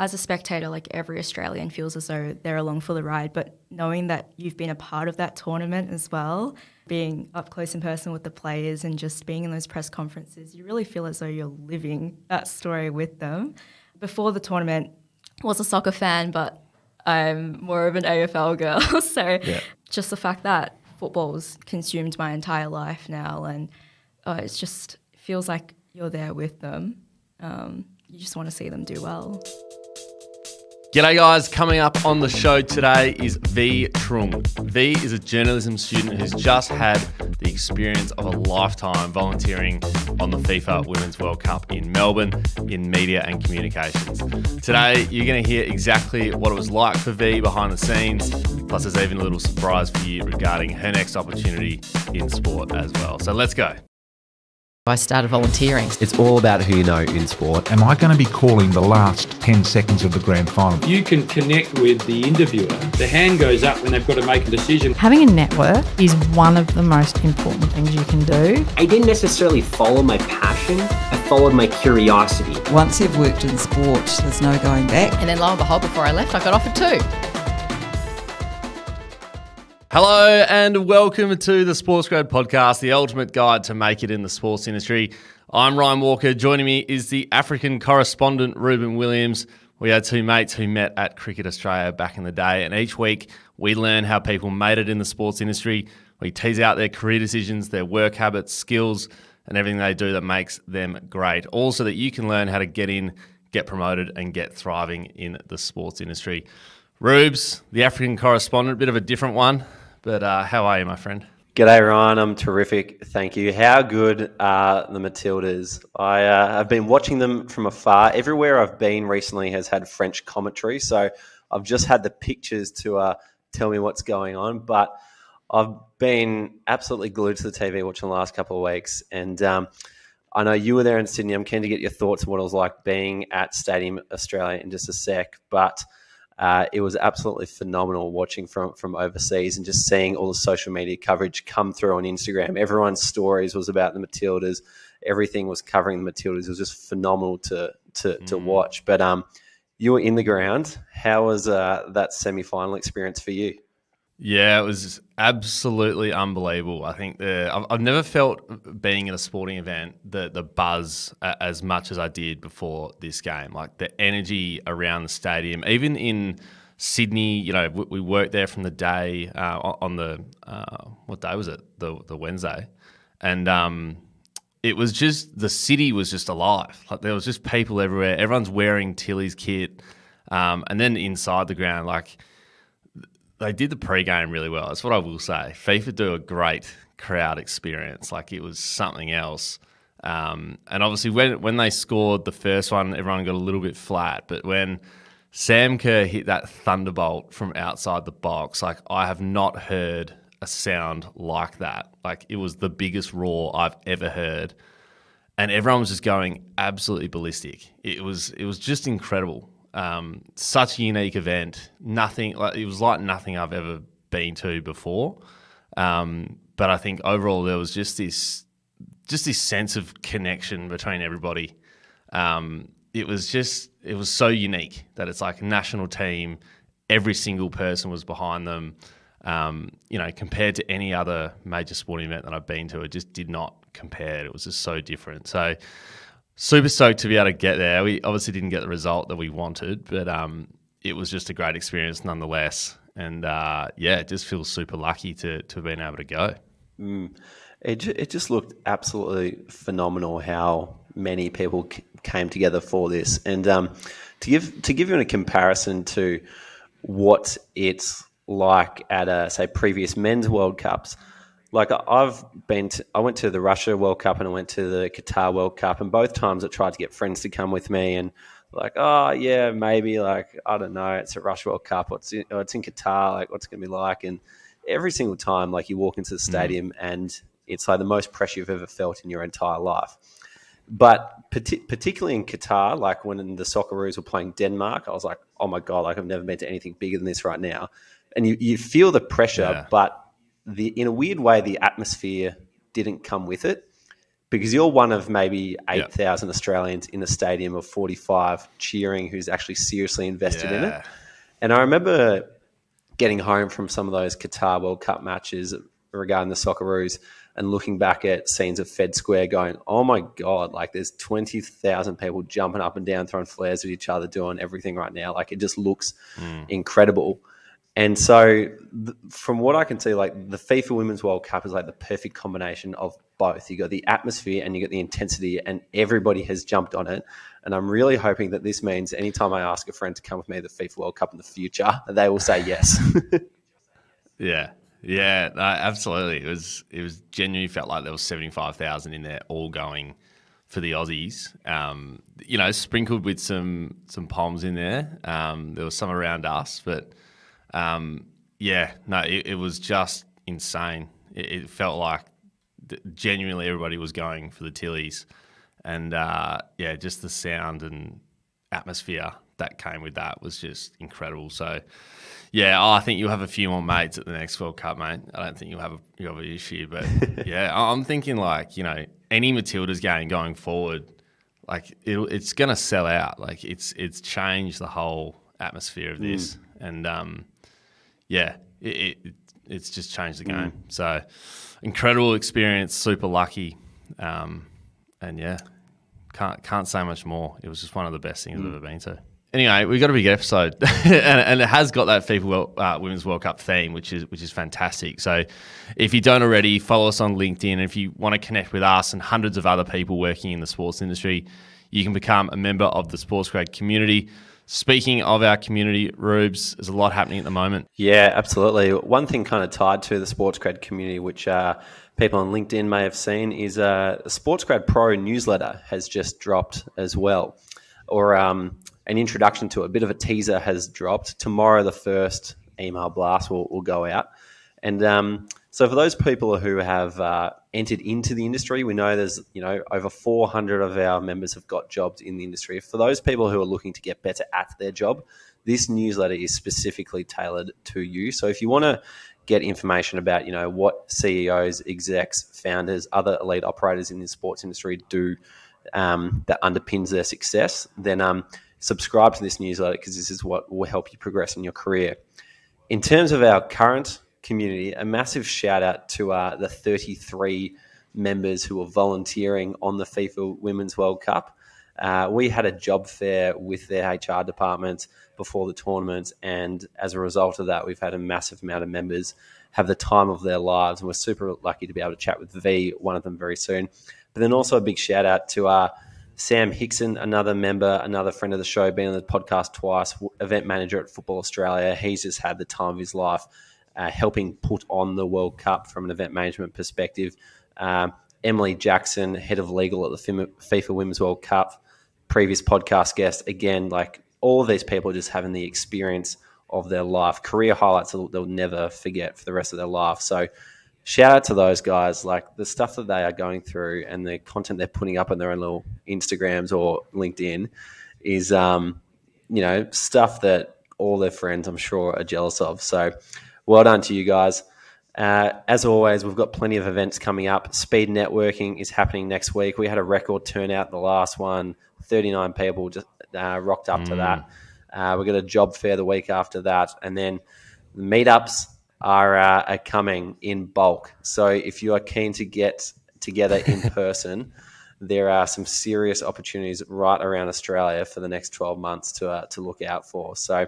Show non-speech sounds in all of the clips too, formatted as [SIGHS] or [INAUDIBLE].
as a spectator, like every Australian feels as though they're along for the ride. But knowing that you've been a part of that tournament as well, being up close and personal with the players and just being in those press conferences, you really feel as though you're living that story with them. Before the tournament, I was a soccer fan, but I'm more of an AFL girl. [LAUGHS] so yeah. just the fact that football's consumed my entire life now, and uh, it just feels like you're there with them. Um, you just want to see them do well. G'day, guys. Coming up on the show today is Vi Truong. Vi is a journalism student who's just had the experience of a lifetime volunteering on the FIFA Women's World Cup in Melbourne in media and communications. Today, you're going to hear exactly what it was like for Vi behind the scenes, plus, there's even a little surprise for you regarding her next opportunity in sport as well. So, let's go. I started volunteering. It's all about who you know in sport. Am I going to be calling the last 10 seconds of the grand final? You can connect with the interviewer. The hand goes up when they've got to make a decision. Having a network is one of the most important things you can do. I didn't necessarily follow my passion, I followed my curiosity. Once you've worked in sport, there's no going back. And then lo and behold, before I left, I got offered two. Hello and welcome to the Sports Grad Podcast, the ultimate guide to make it in the sports industry. I'm Ryan Walker. Joining me is the African correspondent, Ruben Williams. We are two mates who met at Cricket Australia back in the day, and each week we learn how people made it in the sports industry. We tease out their career decisions, their work habits, skills, and everything they do that makes them great. Also, that you can learn how to get in, get promoted, and get thriving in the sports industry. Rubes, the African correspondent, a bit of a different one. But uh, how are you, my friend? G'day, Ryan. I'm terrific. Thank you. How good are the Matildas? I uh, have been watching them from afar. Everywhere I've been recently has had French commentary, so I've just had the pictures to uh, tell me what's going on. But I've been absolutely glued to the TV watching the last couple of weeks, and um, I know you were there in Sydney. I'm keen to get your thoughts on what it was like being at Stadium Australia in just a sec, but uh, it was absolutely phenomenal watching from from overseas and just seeing all the social media coverage come through on Instagram. Everyone's stories was about the Matildas. Everything was covering the Matildas. It was just phenomenal to to, mm. to watch. But um, you were in the ground. How was uh, that semi final experience for you? Yeah, it was absolutely unbelievable. I think the, I've, I've, never felt being at a sporting event the the buzz as much as I did before this game. Like the energy around the stadium, even in Sydney. You know, we, we worked there from the day uh, on the uh, what day was it? The the Wednesday, and um, it was just the city was just alive. Like there was just people everywhere. Everyone's wearing Tilly's kit, um, and then inside the ground, like they did the pre-game really well. That's what I will say. FIFA do a great crowd experience. Like it was something else. Um, and obviously, when when they scored the first one, everyone got a little bit flat. But when Sam Kerr hit that thunderbolt from outside the box, like I have not heard a sound like that. Like it was the biggest roar I've ever heard, and everyone was just going absolutely ballistic. It was it was just incredible. Um, such a unique event. Nothing like it was like nothing I've ever been to before. Um, but I think overall there was just this just this sense of connection between everybody. Um, it was just it was so unique that it's like a national team. Every single person was behind them. Um, you know, compared to any other major sporting event that I've been to, it just did not compare. It was just so different. So super stoked to be able to get there. We obviously didn't get the result that we wanted, but um, it was just a great experience nonetheless. And uh, yeah, it just feels super lucky to to have been able to go. Mm. It it just looked absolutely phenomenal how many people came together for this, and um, to give to give you a comparison to what it's like at a say previous men's World Cups like I've been, to, I went to the Russia World Cup and I went to the Qatar World Cup, and both times I tried to get friends to come with me, and like, oh yeah, maybe like I don't know, it's a Russia World Cup, what's in, it's in Qatar, like what's it gonna be like? And every single time, like you walk into the mm. stadium, mm. and it's like the most pressure you've ever felt in your entire life. But particularly in Qatar, like when the Socceroos were playing Denmark, I was like, oh my god, like I've never been to anything bigger than this right now. And you, you feel the pressure, yeah. but the in a weird way the atmosphere didn't come with it because you're one of maybe 8,000 Australians in a stadium of 45 cheering who's actually seriously invested in it. And I remember getting home from some of those Qatar World Cup matches regarding the Socceroos and looking back at scenes of Fed Square going, oh my God, like there's 20,000 people jumping up and down, throwing flares at each other, doing everything right now. Like it just looks hmm. incredible. And so, th- from what I can see, like the FIFA Women's World Cup is like the perfect combination of both. You got the atmosphere and you got the intensity, and everybody has jumped on it. And I'm really hoping that this means anytime I ask a friend to come with me to the FIFA World Cup in the future, they will say yes. [LAUGHS] Yeah, yeah, absolutely. It was it was genuinely felt like there was seventy five thousand in there, all going for the Aussies. Um, you know, sprinkled with some some palms in there. Um, there was some around us, but um, yeah, no, it, it was just insane. It, it felt like th- genuinely everybody was going for the Tillies, and uh, yeah, just the sound and atmosphere that came with that was just incredible. So, yeah, oh, I think you'll have a few more mates at the next World Cup, mate. I don't think you'll have a you have an issue, but [LAUGHS] yeah, I'm thinking like you know any Matildas game going forward, like it, it's gonna sell out. Like it's it's changed the whole atmosphere of this, and um, yeah, it, it it's just changed the game. So incredible experience, super lucky, um, and yeah, can't can't say much more. It was just one of the best things I've ever been to. Anyway, we've got a big episode, [LAUGHS] and, and it has got that FIFA World, uh, Women's World Cup theme, which is which is fantastic. So, if you don't already, follow us on LinkedIn. And if you want to connect with us and hundreds of other people working in the sports industry, you can become a member of the Sports Grad community. Speaking of our community, Rubes, there's a lot happening at the moment. Yeah, absolutely. One thing kind of tied to the Sports Grad community, which uh, people on LinkedIn may have seen, is uh, the Sports Grad Pro newsletter has just dropped as well, or um, an introduction to it. A bit of a teaser has dropped. Tomorrow, the first email blast will, will go out. And um, so, for those people who have uh, entered into the industry, we know there's you know over 400 of our members have got jobs in the industry. For those people who are looking to get better at their job, this newsletter is specifically tailored to you. So, if you want to get information about you know what CEOs, execs, founders, other elite operators in the sports industry do um, that underpins their success, then um, subscribe to this newsletter because this is what will help you progress in your career. In terms of our current community, a massive shout out to uh, the 33 members who are volunteering on the FIFA Women's World Cup. Uh, we had a job fair with their HR department before the tournament, and as a result of that, we've had a massive amount of members have the time of their lives, and we're super lucky to be able to chat with Vi, one of them, very soon. But then also a big shout out to uh, Sam Hickson, another member, another friend of the show, been on the podcast twice, event manager at Football Australia. He's just had the time of his life uh, helping put on the World Cup from an event management perspective. Um, Emily Jackson, head of legal at the FIFA Women's World Cup, previous podcast guest. Again, like all of these people just having the experience of their life, career highlights they'll, they'll never forget for the rest of their life. So, shout out to those guys. Like the stuff that they are going through and the content they're putting up on their own little Instagrams or LinkedIn is, um, you know, stuff that all their friends, I'm sure, are jealous of. So, well done to you guys. Uh, as always, we've got plenty of events coming up. Speed networking is happening next week. We had a record turnout the last one. 39 people just uh, rocked up to that. Uh, we've got a job fair the week after that. And then the meetups are, uh, are coming in bulk. So if you are keen to get together in [LAUGHS] person, there are some serious opportunities right around Australia for the next 12 months to, uh, to look out for. So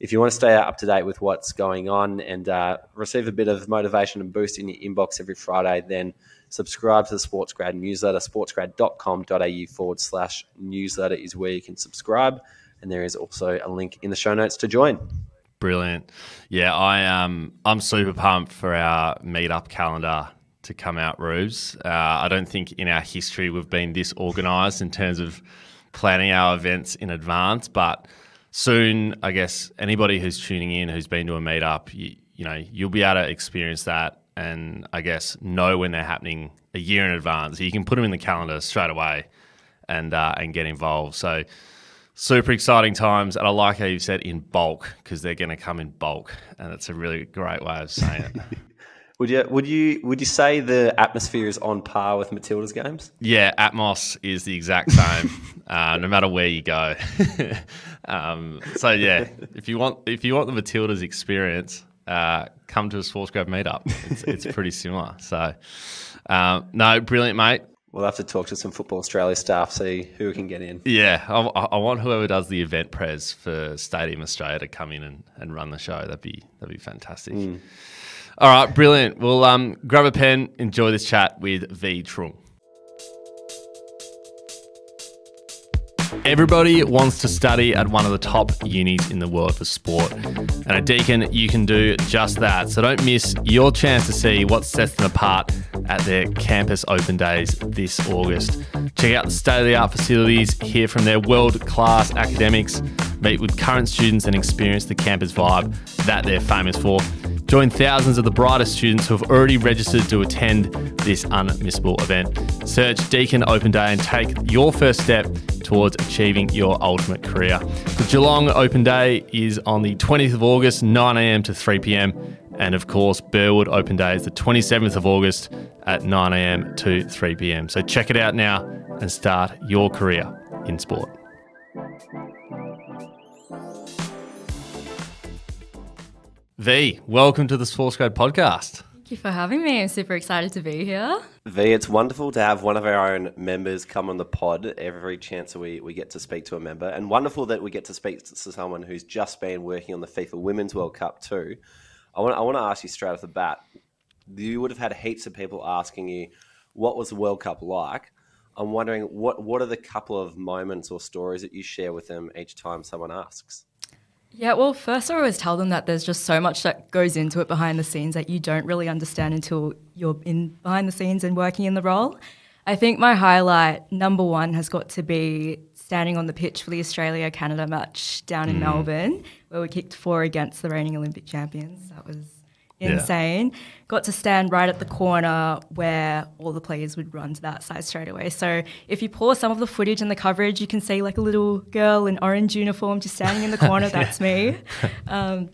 if you want to stay up to date with what's going on and uh, receive a bit of motivation and boost in your inbox every Friday, then subscribe to the SportsGrad newsletter. Sportsgrad.com.au forward slash newsletter is where you can subscribe. And there is also a link in the show notes to join. Brilliant. Yeah, I um I'm super pumped for our meetup calendar to come out, Rubes. Uh, I don't think in our history we've been this organised in terms of planning our events in advance, but soon, I guess anybody who's tuning in who's been to a meetup, you, you know, you'll be able to experience that and I guess know when they're happening a year in advance. You can put them in the calendar straight away and uh, and get involved. So super exciting times, and I like how you said in bulk because they're going to come in bulk, and it's a really great way of saying it. [LAUGHS] Would you would you would you say the atmosphere is on par with Matilda's games? Yeah, Atmos is the exact same, [LAUGHS] uh, no matter where you go. [LAUGHS] um, so yeah, if you want if you want the Matildas experience, uh, come to a Sports Grad meetup. It's, it's [LAUGHS] pretty similar. So uh, no, brilliant, mate. We'll have to talk to some Football Australia staff, see who we can get in. Yeah, I, I want whoever does the event pres for Stadium Australia to come in and, and run the show. That'd be that'd be fantastic. Mm. All right, brilliant. Well, um, grab a pen, enjoy this chat with Vi Truong. Everybody wants to study at one of the top unis in the world for sport. And at Deakin, you can do just that. So don't miss your chance to see what sets them apart at their campus open days this August. Check out the state of the art facilities, hear from their world class academics, meet with current students, and experience the campus vibe that they're famous for. Join thousands of the brightest students who have already registered to attend this unmissable event. Search Deakin Open Day and take your first step towards achieving your ultimate career. The Geelong Open Day is on the 20th of August, 9am to 3pm. And of course, Burwood Open Day is the 27th of August at 9am to 3pm. So check it out now and start your career in sport. Vi, welcome to the Sports Grad podcast. Thank you for having me. I'm super excited to be here. Vi, it's wonderful to have one of our own members come on the pod every chance we, we get to speak to a member. And wonderful that we get to speak to someone who's just been working on the FIFA Women's World Cup too. I want, I want to ask you straight off the bat you would have had heaps of people asking you, what was the World Cup like? I'm wondering, what, what are the couple of moments or stories that you share with them each time someone asks? Yeah, well, first I always tell them that there's just so much that goes into it behind the scenes that you don't really understand until you're in behind the scenes and working in the role. I think my highlight number one has got to be standing on the pitch for the Australia Canada match down in Mm. Melbourne, where we kicked four against the reigning Olympic champions. That was insane. Got to stand right at the corner where all the players would run to that side straight away. So if you pause some of the footage and the coverage, you can see like a little girl in orange uniform just standing in the corner. [LAUGHS] That's me. Um,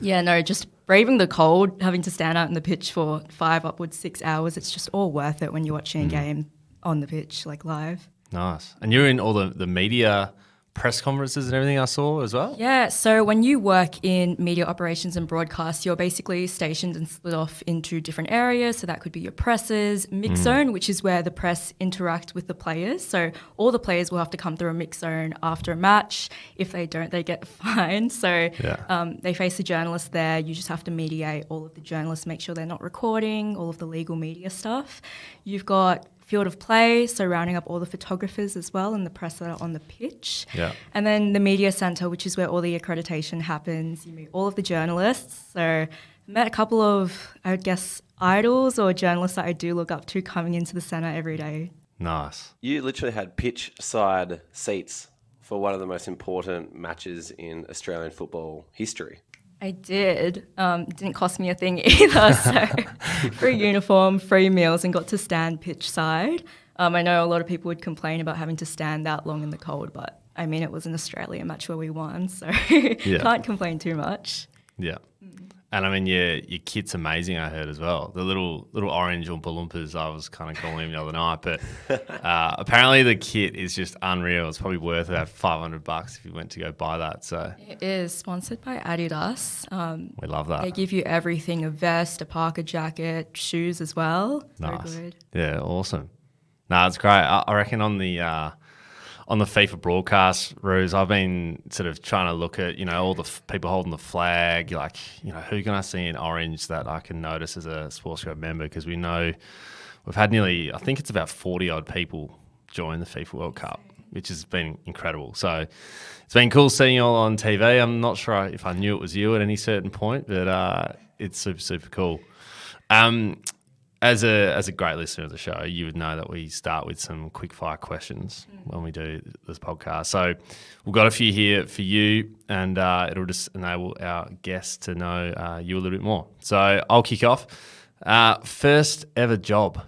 yeah, no, just braving the cold, having to stand out in the pitch for five upwards six hours. It's just all worth it when you're watching a game on the pitch, like live. Nice. And you're in all the, the media press conferences and everything I saw as well? Yeah, so when you work in media operations and broadcast, you're basically stationed and split off into different areas. So that could be your presses, mix Mm. zone, which is where the press interact with the players. So all the players will have to come through a mix zone after a match. If they don't, they get [LAUGHS] fined. So Yeah. um, they face the journalists there. You just have to mediate all of the journalists, make sure they're not recording, all of the legal media stuff. You've got field of play, so rounding up all the photographers as well and the press that are on the pitch. Yeah. And then the media centre, which is where all the accreditation happens. You meet all of the journalists. So met a couple of, I would guess, idols or journalists that I do look up to coming into the centre every day. Nice. You literally had pitch side seats for one of the most important matches in Australian football history. I did. Um, didn't cost me a thing either. [LAUGHS] So free uniform, free meals, and got to stand pitch side. Um, I know a lot of people would complain about having to stand that long in the cold, but I mean, it was an Australian match where we won, so [LAUGHS] can't complain too much. Yeah. And I mean, your your kit's amazing. I heard as well. The little little orange Oompa Loompas. I was kind of calling him the other night, but [LAUGHS] uh, apparently the kit is just unreal. It's probably worth about five hundred bucks if you went to go buy that. So It is sponsored by Adidas. Um, we love that. They give you everything a vest, a parka jacket, shoes as well. Nice. Very good. Yeah, awesome. No, it's great. I, I reckon on the uh, on the FIFA broadcast, Rubes, I've been sort of trying to look at you know all the f- people holding the flag. Like you know who can I see in orange that I can notice as a sports club member because we know we've had nearly I think it's about forty odd people join the FIFA World Cup, which has been incredible. So it's been cool seeing you all on TV. I'm not sure if I knew it was you at any certain point, but uh, it's super super cool. Um, as a as a great listener of the show, you would know that we start with some quick fire questions when we do this podcast. So we've got a few here for you, and uh, it'll just enable our guests to know uh, you a little bit more. So I'll kick off. Uh, first ever job.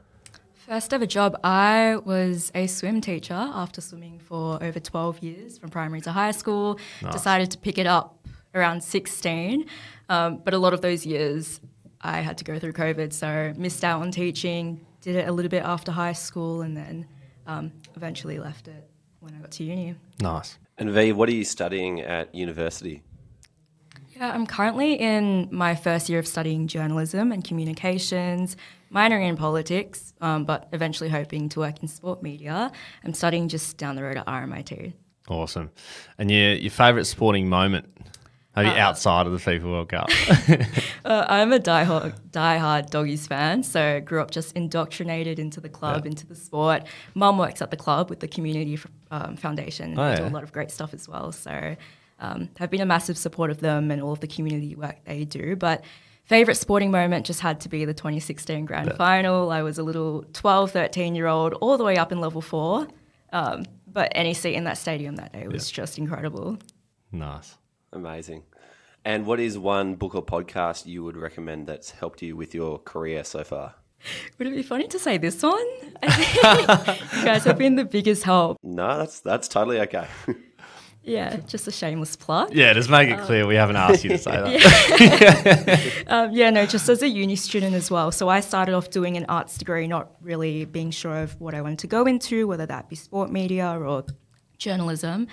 First ever job, I was a swim teacher after swimming for over 12 years from primary to high school. Nice. Decided to pick it up around 16. Um, but a lot of those years I had to go through COVID, so missed out on teaching. Did it a little bit after high school, and then um, eventually left it when I got to uni. Nice. And Vi, what are you studying at university? Yeah, I'm currently in my first year of studying journalism and communications, minoring in politics, um, but eventually hoping to work in sport media. I'm studying just down the road at RMIT. Awesome. And your your favourite sporting moment? Maybe outside of the FIFA World Cup. [LAUGHS] Uh, I'm a diehard, diehard doggies fan, so grew up just indoctrinated into the club, Yeah. into the sport. Mum works at the club with the community um, foundation. and Oh, they do a lot of great stuff as well. So um, I've been a massive support of them and all of the community work they do. But favorite sporting moment just had to be the 2016 grand final. I was a little 12, 13 year old, all the way up in level four. Um, but any seat in that stadium that day was just incredible. nice. Amazing. And what is one book or podcast you would recommend that's helped you with your career so far? Would it be funny to say this one? [LAUGHS] I think you guys have been the biggest help. No, that's that's totally okay. [LAUGHS] Yeah, just a shameless plug. Yeah, just make it clear we haven't asked you to say that. [LAUGHS] Um, yeah, no, just as a uni student as well. So I started off doing an arts degree, not really being sure of what I wanted to go into, whether that be sport media or journalism.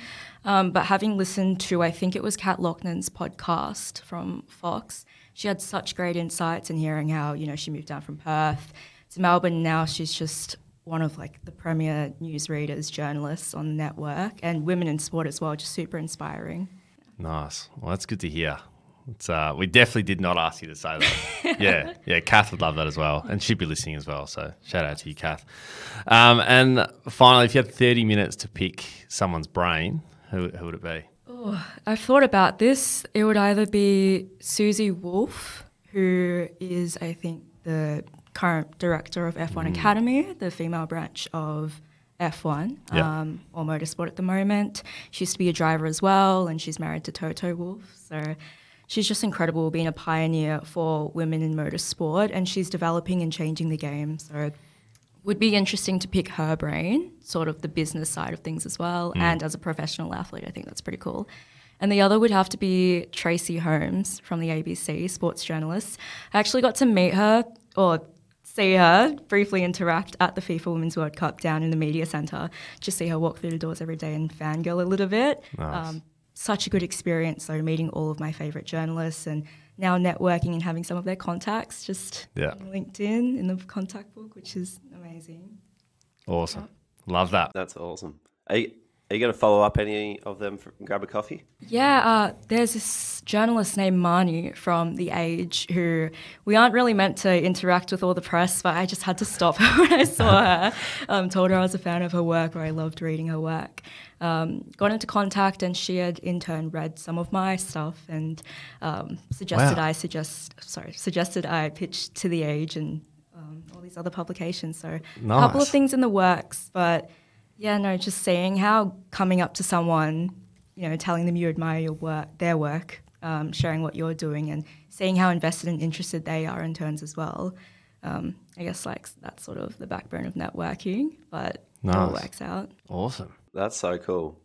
Um, but having listened to, I think it was Kath Loughnan's podcast from Fox, she had such great insights and hearing how, you know, she moved down from Perth to Melbourne. Now she's just one of like the premier news readers, journalists on the network and women in sport as well, just super inspiring. Nice. Well, that's good to hear. It's, uh, we definitely did not ask you to say that. [LAUGHS] yeah, yeah. Kath would love that as well, and she'd be listening as well. So shout out to you, Kath. Um, and finally, if you had thirty minutes to pick someone's brain, who, who would it be? Oh, I've thought about this. It would either be Susie Wolff, who is, I think, the current director of F1 Academy, the female branch of F1 Yeah. um, or motorsport at the moment. She used to be a driver as well, and she's married to Toto Wolff. So she's just incredible being a pioneer for women in motorsport, and she's developing and changing the game. So would be interesting to pick her brain, sort of the business side of things as well, and as a professional athlete, I think that's pretty cool. And the other would have to be Tracey Holmes from the ABC, sports journalist. I actually got to meet her or see her briefly interact at the FIFA Women's World Cup down in the media centre. Just see her walk through the doors every day and fangirl a little bit. Um, such a good experience, though, meeting all of my favourite journalists and now networking and having some of their contacts just Yeah. on LinkedIn in the contact book, which is amazing. Awesome. Love that. That's awesome. Are you, are you going to follow up any of them from Grab a Coffee? Yeah, uh, there's this journalist named Marnie from The Age who we aren't really meant to interact with all the press, but I just had to stop her [LAUGHS] when I saw her. [LAUGHS] Um, told her I was a fan of her work or I loved reading her work. Um, got into contact and she had in turn read some of my stuff and um, suggested Wow. I suggest sorry suggested I pitch to The Age and um, all these other publications. So a couple of things in the works, but yeah, no, just seeing how coming up to someone, you know, telling them you admire your work, their work, um, sharing what you're doing, and seeing how invested and interested they are in turns as well. Um, I guess like that's sort of the backbone of networking, but it all works out. Awesome. That's so cool.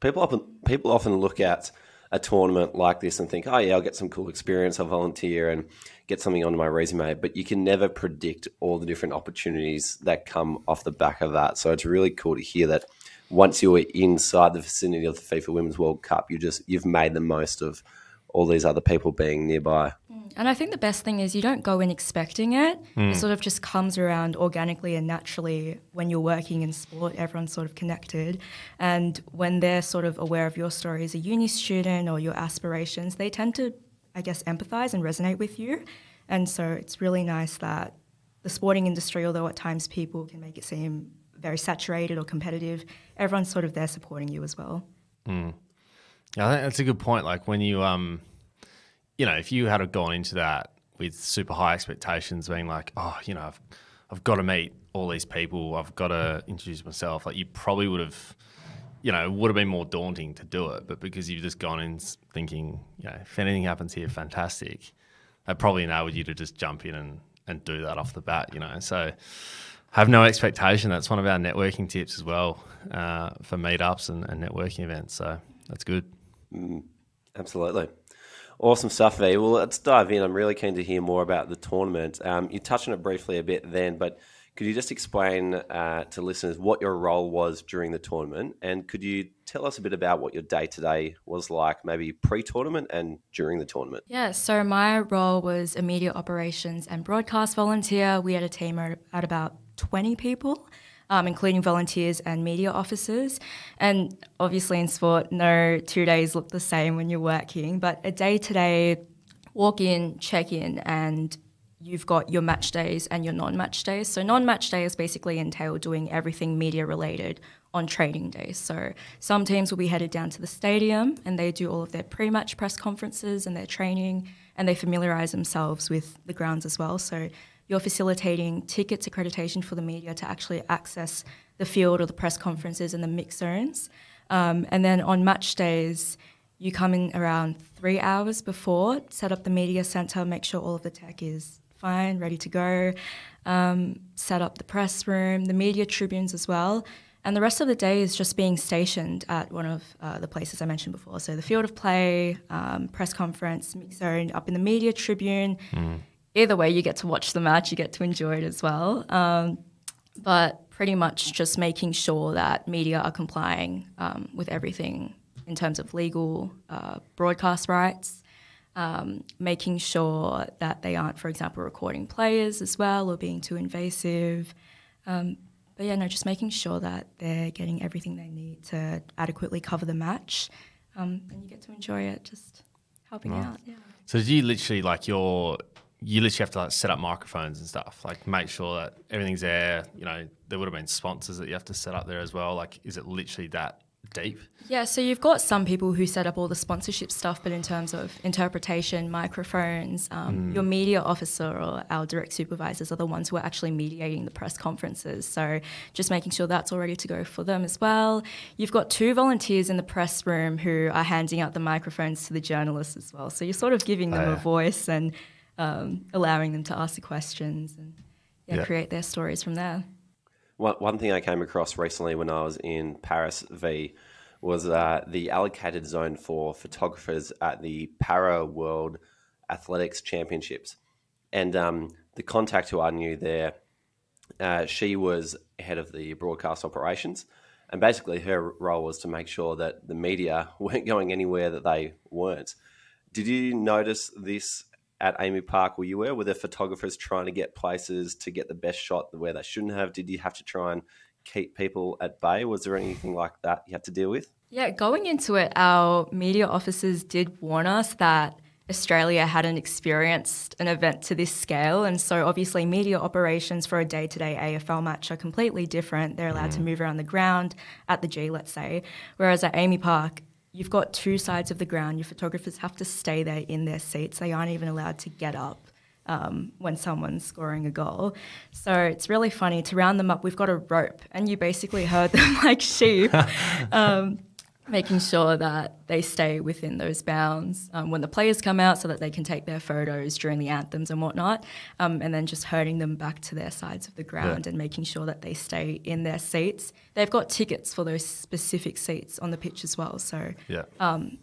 People often people often look at a tournament like this and think, "Oh yeah, I'll get some cool experience. I'll volunteer and get something onto my resume." But you can never predict all the different opportunities that come off the back of that. So it's really cool to hear that once you're inside the vicinity of the FIFA Women's World Cup, you just you've made the most of all these other people being nearby. And I think the best thing is you don't go in expecting it. It sort of just comes around organically and naturally when you're working in sport. Everyone's sort of connected. And when they're sort of aware of your story as a uni student or your aspirations, they tend to, I guess, empathize and resonate with you. And so it's really nice that the sporting industry, although at times people can make it seem very saturated or competitive, everyone's sort of there supporting you as well. Yeah, I think that's a good point. Like when you, um, you know, if you had gone into that with super high expectations, being like, oh, you know, I've, I've got to meet all these people, I've got to introduce myself, like you probably would have, you know, it would have been more daunting to do it. But because you've just gone in thinking, you know, if anything happens here, fantastic, that probably enabled you to just jump in and, and do that off the bat, you know. So have no expectation. That's one of our networking tips as well uh, for meetups and, and networking events. So that's good. Absolutely. Awesome stuff, Vi. Well, let's dive in. I'm really keen to hear more about the tournament. Um, you touched on it briefly a bit then, but could you just explain uh, to listeners what your role was during the tournament? And could you tell us a bit about what your day to day was like, maybe pre tournament and during the tournament? Yeah, so my role was a media operations and broadcast volunteer. We had a team at about 20 people. Um, including volunteers and media officers. And obviously, in sport, no two days look the same when you're working, but a day to day walk in, check in, and you've got your match days and your non-match days. So non-match days basically entail doing everything media related on training days. So some teams will be headed down to the stadium and they do all of their pre-match press conferences and their training and they familiarize themselves with the grounds as well. So you're facilitating tickets accreditation for the media to actually access the field or the press conferences and the mix zones. Um, and then on match days, you come in around three hours before, set up the media center, make sure all of the tech is fine, ready to go. Um, set up the press room, the media tribunes as well. And the rest of the day is just being stationed at one of uh, the places I mentioned before. So the field of play, um, press conference, mix zone, up in the media tribune. Mm. Either way, you get to watch the match, you get to enjoy it as well. Um, but pretty much just making sure that media are complying um, with everything in terms of legal uh, broadcast rights um, making sure that they aren't, for example, recording players as well or being too invasive. Um, but yeah, no, just making sure that they're getting everything they need to adequately cover the match, um, and you get to enjoy it, just helping right. out. Yeah. So do you literally like your you literally have to like set up microphones and stuff, like make sure that everything's there. You know, there would have been sponsors that you have to set up there as well. Like, is it literally that deep? Yeah, so you've got some people who set up all the sponsorship stuff, but in terms of interpretation, microphones, um, mm. your media officer or our direct supervisors are the ones who are actually mediating the press conferences. So just making sure that's all ready to go for them as well. You've got two volunteers in the press room who are handing out the microphones to the journalists as well. So you're sort of giving them oh, yeah. a voice and um, allowing them to ask the questions and yeah, yeah. create their stories from there. One, one thing I came across recently when I was in Paris Vi was uh, the allocated zone for photographers at the Para World Athletics Championships. And um, the contact who I knew there, uh, she was head of the broadcast operations. And basically, her role was to make sure that the media [LAUGHS] weren't going anywhere that they weren't. Did you notice this at AAMI Park where you were? Were there photographers trying to get places to get the best shot where they shouldn't have? Did you have to try and keep people at bay? Was there anything like that you had to deal with? Yeah, going into it, our media officers did warn us that Australia hadn't experienced an event to this scale. And so, obviously, media operations for a day to day AFL match are completely different. They're allowed mm. to move around the ground at the G, let's say. Whereas at AAMI Park, you've got two sides of the ground. Your photographers have to stay there in their seats. They aren't even allowed to get up um, when someone's scoring a goal. So it's really funny to round them up. We've got a rope, and you basically herd [LAUGHS] them like sheep. [LAUGHS] Um, making sure that they stay within those bounds um, when the players come out so that they can take their photos during the anthems and whatnot, um, and then just herding them back to their sides of the ground yeah. and making sure that they stay in their seats. They've got tickets for those specific seats on the pitch as well. So yeah. um,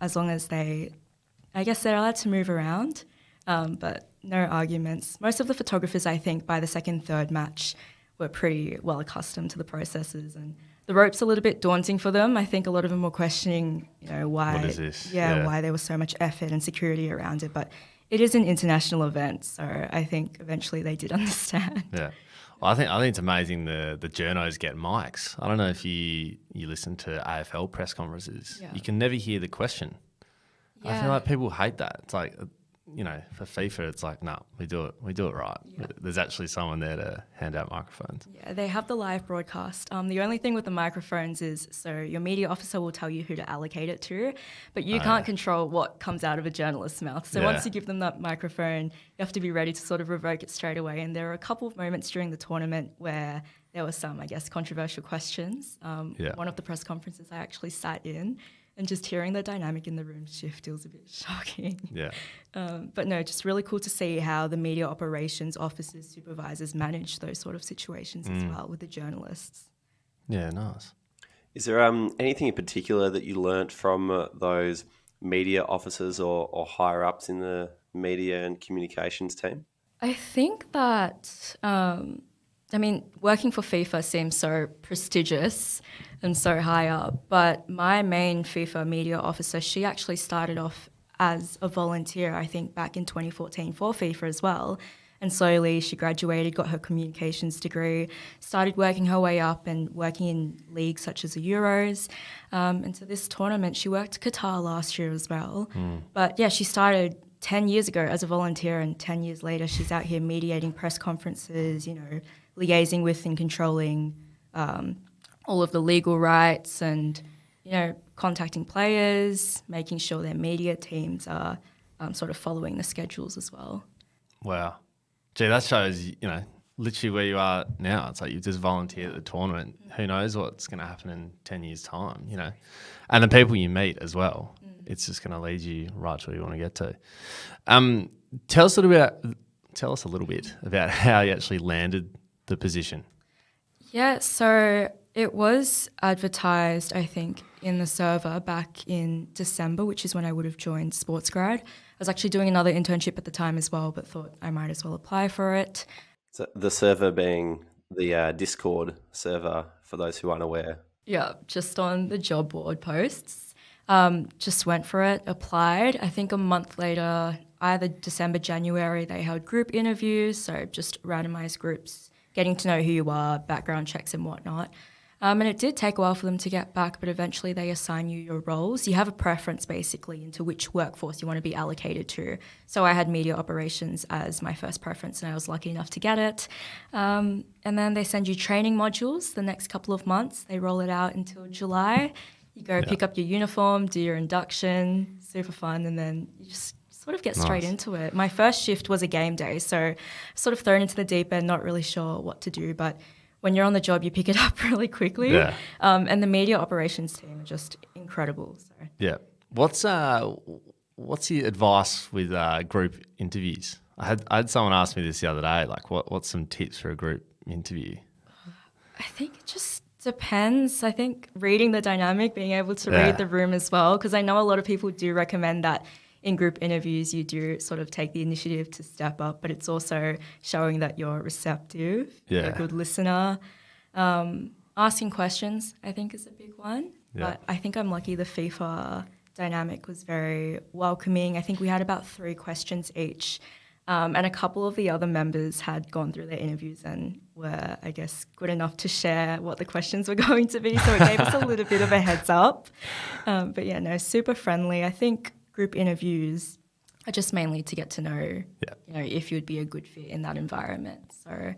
as long as they, I guess they're allowed to move around, um, but no arguments. Most of the photographers, I think, by the second, third match were pretty well accustomed to the processes and the rope's a little bit daunting for them. I think a lot of them were questioning, you know, why, yeah, yeah, why there was so much effort and security around it. But it is an international event, so I think eventually they did [LAUGHS] understand. Yeah. Well, I think I think it's amazing the the journos get mics. I don't know if you you listen to AFL press conferences. Yeah. You can never hear the question. Yeah. I feel like people hate that. It's like you know, for FIFA, it's like, no, we do it, we do it right. Yeah. There's actually someone there to hand out microphones. Yeah, they have the live broadcast. Um, the only thing with the microphones is, so your media officer will tell you who to allocate it to, but you oh, can't yeah. control what comes out of a journalist's mouth. So yeah. once you give them that microphone, you have to be ready to sort of revoke it straight away. And there are a couple of moments during the tournament where there were some, I guess, controversial questions. Um, one of the press conferences I actually sat in and just hearing the dynamic in the room shift feels a bit [LAUGHS] shocking. Yeah. Um, but no, just really cool to see how the media operations officers, supervisors manage those sort of situations mm. as well with the journalists. Yeah, nice. Is there um, anything in particular that you learnt from uh, those media officers or, or higher ups in the media and communications team? I think that, um, I mean, working for FIFA seems so prestigious and so high up, but my main FIFA media officer, she actually started off as a volunteer, I think, back in 2014 for FIFA as well. And slowly she graduated, got her communications degree, started working her way up and working in leagues such as the Euros. Um, and so this tournament, she worked Qatar last year as well. But yeah, she started 10 years ago as a volunteer, and 10 years later, she's out here mediating press conferences, you know, liaising with and controlling um, all of the legal rights and, you know, contacting players, making sure their media teams are um, sort of following the schedules as well. Wow. Gee, that shows, you know, literally where you are now. It's like you just volunteered at the tournament. Who knows what's going to happen in 10 years' time, you know? And the people you meet as well. It's just going to lead you right to where you want to get to. Um, tell us a little bit. Tell us a little bit about [LAUGHS] how you actually landed the position. Yeah, so it was advertised, I think, in the server back in December, which is when I would have joined Sportsgrad. I was actually doing another internship at the time as well, but thought I might as well apply for it. So the server being the uh, Discord server, for those who aren't aware. Yeah, just on the job board posts. Um, just went for it, applied. I think a month later, either December, January, they held group interviews. So just randomized groups, getting to know who you are, background checks and whatnot. Um, and it did take a while for them to get back, but eventually they assign you your roles. You have a preference basically into which workforce you want to be allocated to. So I had media operations as my first preference, and I was lucky enough to get it. Um, and then they send you training modules the next couple of months. They roll it out until July. You go pick up your uniform, do your induction, super fun, and then you just sort of get straight into it. My first shift was a game day, so sort of thrown into the deep end, not really sure what to do, but when you're on the job, you pick it up [LAUGHS] really quickly. Yeah. Um, and the media operations team are just incredible. So Yeah. What's uh, what's your advice with uh, group interviews? I had I had someone ask me this the other day. Like, what what's some tips for a group interview? I think it just depends. I think reading the dynamic, being able to Yeah. read the room as well, because I know a lot of people do recommend that in group interviews you do sort of take the initiative to step up, but it's also showing that you're receptive, you're a good listener. Um, asking questions, I think, is a big one. Yeah. But I think I'm lucky the FIFA dynamic was very welcoming. I think we had about three questions each. Um, and a couple of the other members had gone through their interviews and were, I guess, good enough to share what the questions were [LAUGHS] going to be. So it gave us a little bit of a heads up. Um, but yeah, no, super friendly. I think group interviews are just mainly to get to know, Yeah. you know, if you'd be a good fit in that environment. So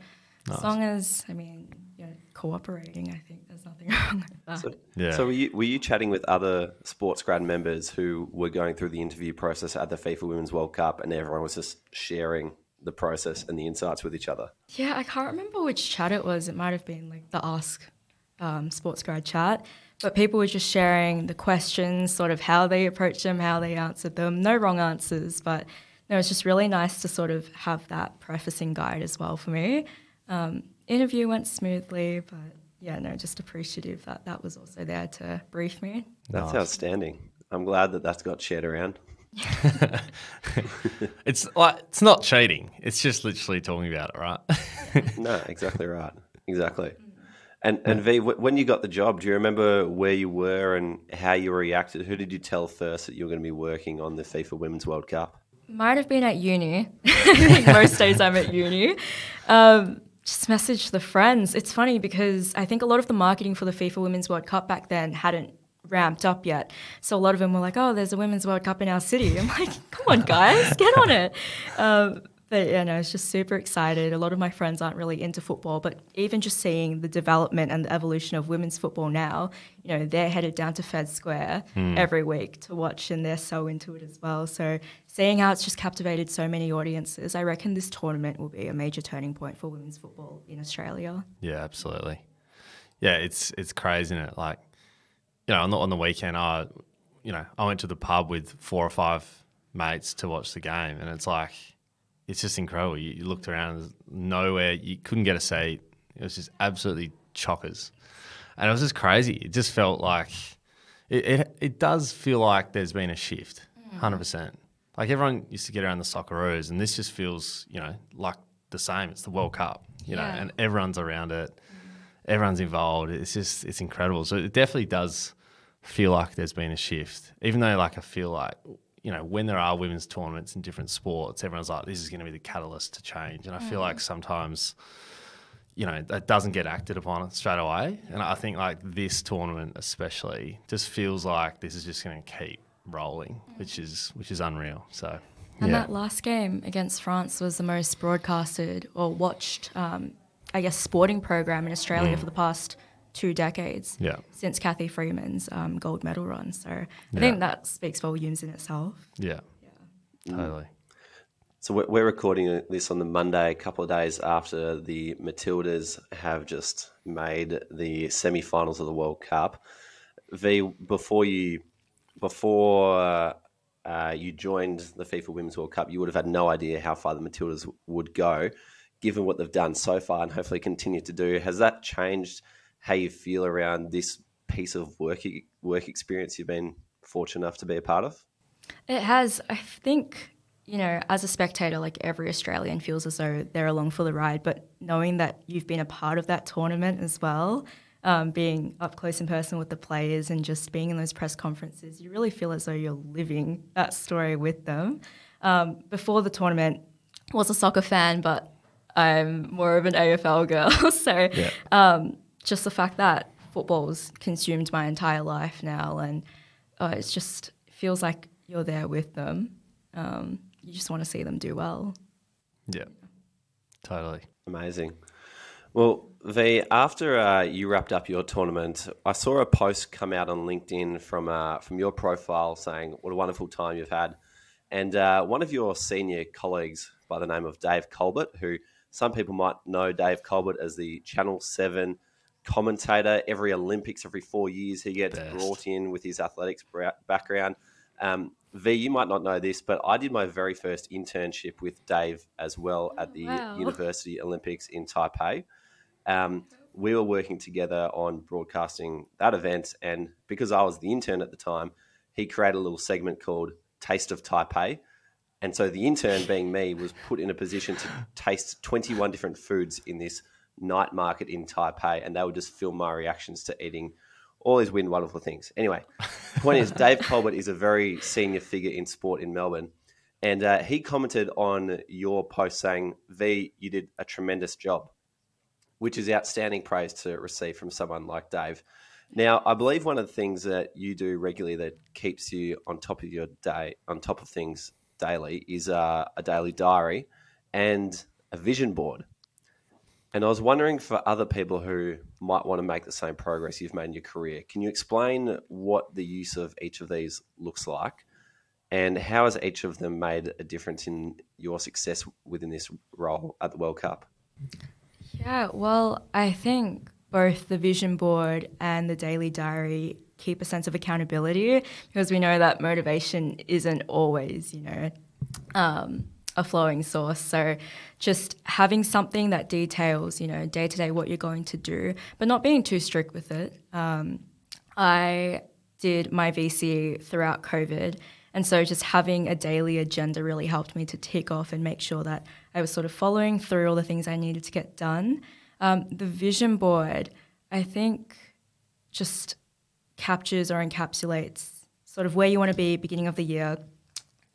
as long as, I mean, you know, cooperating, I think there's nothing [LAUGHS] wrong with that. So, Yeah. so were you, were you chatting with other sports grad members who were going through the interview process at the FIFA Women's World Cup and everyone was just sharing the process and the insights with each other? Yeah, I can't remember which chat it was. It might have been like the Ask um, Sports Grad chat. But people were just sharing the questions, sort of how they approached them, how they answered them. No wrong answers, but no, it's just really nice to sort of have that prefacing guide as well for me. Um, interview went smoothly, but yeah, no, just appreciative that that was also there to brief me. That's outstanding. I'm glad that that's got shared around. [LAUGHS] It's like it's not cheating. It's just literally talking about it, right? [LAUGHS] No, exactly right. Exactly. [LAUGHS] And and Vi, when you got the job, do you remember where you were and how you reacted? Who did you tell first that you were going to be working on the FIFA Women's World Cup? Might have been at uni. [LAUGHS] I think most days I'm at uni. Um, just message the friends. It's funny because I think a lot of the marketing for the FIFA Women's World Cup back then hadn't ramped up yet. So a lot of them were like, "Oh, there's a Women's World Cup in our city." I'm like, "Come on, guys, get on it." [LAUGHS] Um, but yeah, no, I was just super excited. A lot of my friends aren't really into football, but even just seeing the development and the evolution of women's football now, you know, they're headed down to Fed Square hmm. every week to watch, and they're so into it as well. So seeing how it's just captivated so many audiences, I reckon this tournament will be a major turning point for women's football in Australia. Yeah, absolutely. Yeah, it's it's crazy, isn't it? Like, you know, on the on the weekend, I, you know, I went to the pub with four or five mates to watch the game, and it's like, it's just incredible. You, you looked around, nowhere, you couldn't get a seat. It was just absolutely chockers, and it was just crazy. It just felt like it, it, it does feel like there's been a shift, mm. 100%. Like everyone used to get around the Socceroos, and this just feels, you know, like the same. It's the World Cup, you know, Yeah. and everyone's around it. Mm. Everyone's involved. It's just, it's incredible. So it definitely does feel like there's been a shift, even though, like, I feel like, you know, when there are women's tournaments in different sports, everyone's like, this is going to be the catalyst to change. And I feel like mm. sometimes, you know, that doesn't get acted upon straight away. And I think like this tournament especially just feels like this is just going to keep rolling, mm. which is which is unreal. So And yeah, that last game against France was the most broadcasted or watched, um, I guess, sporting program in Australia mm. for the past two decades. Mm. Yeah. Since Cathy Freeman's um, gold medal run. So I Yeah. think that speaks volumes in itself. yeah, totally. So we're, we're recording this on the Monday, a couple of days after the Matildas have just made the semi-finals of the World Cup. Vi, before you before uh, you joined the FIFA Women's World Cup, you would have had no idea how far the Matildas would go, given what they've done so far and hopefully continue to do. Has that changed how you feel around this piece of work work experience you've been fortunate enough to be a part of? It has. I think, you know, as a spectator, like every Australian feels as though they're along for the ride, but knowing that you've been a part of that tournament as well, um, being up close and personal with the players and just being in those press conferences, you really feel as though you're living that story with them. Um, before the tournament, was a soccer fan, but I'm more of an AFL girl. [LAUGHS] so um, just the fact that football's consumed my entire life now, and uh, it's just feels like you're there with them. Um, you just want to see them do well. Yeah, totally. Amazing. Well, Vi, after uh, you wrapped up your tournament, I saw a post come out on LinkedIn from uh, from your profile saying what a wonderful time you've had, and uh, one of your senior colleagues by the name of Dave Culbert, who some people might know Dave Culbert as the Channel Seven commentator. Every Olympics, every four years, he gets Best. brought in with his athletics background. Um, Vi, you might not know this, but I did my very first internship with Dave as well at the wow. University Olympics in Taipei. Um, we were working together on broadcasting that event, and because I was the intern at the time, he created a little segment called Taste of Taipei. And so the intern, being me, was put in a position to taste 21 different foods in this night market in Taipei, and they would just film my reactions to eating all these weird, wonderful things. Anyway, [LAUGHS] point is, Dave Culbert is a very senior figure in sport in Melbourne, and uh, he commented on your post saying, "Vi, you did a tremendous job," which is outstanding praise to receive from someone like Dave. Now, I believe one of the things that you do regularly that keeps you on top of your day, on top of things daily, is uh, a daily diary and a vision board. And I was wondering for other people who might want to make the same progress you've made in your career, can you explain what the use of each of these looks like? And how has each of them made a difference in your success within this role at the World Cup? Yeah, well, I think both the vision board and the daily diary keep a sense of accountability because we know that motivation isn't always, you know, um, a flowing source. So just having something that details, you know, day to day what you're going to do, but not being too strict with it. Um, I did my VC throughout COVID. And so just having a daily agenda really helped me to tick off and make sure that I was sort of following through all the things I needed to get done. Um, the vision board, I think, just captures or encapsulates sort of where you want to be beginning of the year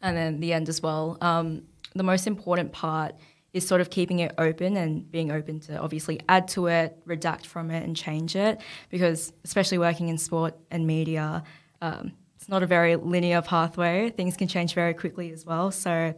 and then the end as well. Um, the most important part is sort of keeping it open and being open to obviously add to it, redact from it, and change it. Because especially working in sport and media, um, it's not a very linear pathway. Things can change very quickly as well. So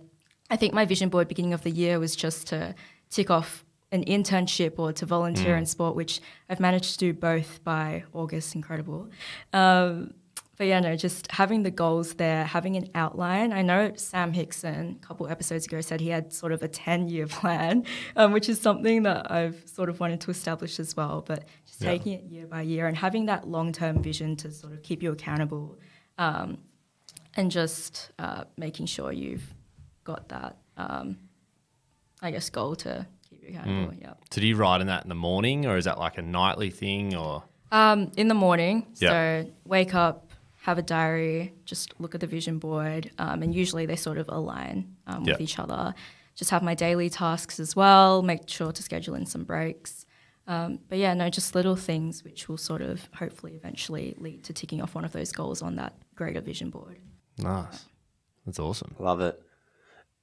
I think my vision board beginning of the year was just to tick off an internship or to volunteer in sport, which I've managed to do both by August. Incredible. Um, but yeah, no, just having the goals there, having an outline. I know Sam Hickson a couple episodes ago said he had sort of a 10 year [LAUGHS] plan, um, which is something that I've sort of wanted to establish as well. But just Yeah. taking it year by year and having that long term vision to sort of keep you accountable um, and just uh, making sure you've got that, um, I guess, goal to keep you accountable. Yeah. So do you write in that in the morning, or is that like a nightly thing, or Um, in the morning. Yeah. So wake up, have a diary, just look at the vision board, um, and usually they sort of align um, with Yeah. each other. Just have my daily tasks as well, make sure to schedule in some breaks. Um, but yeah, no, just little things which will sort of hopefully eventually lead to ticking off one of those goals on that greater vision board. Nice. That's awesome. Love it.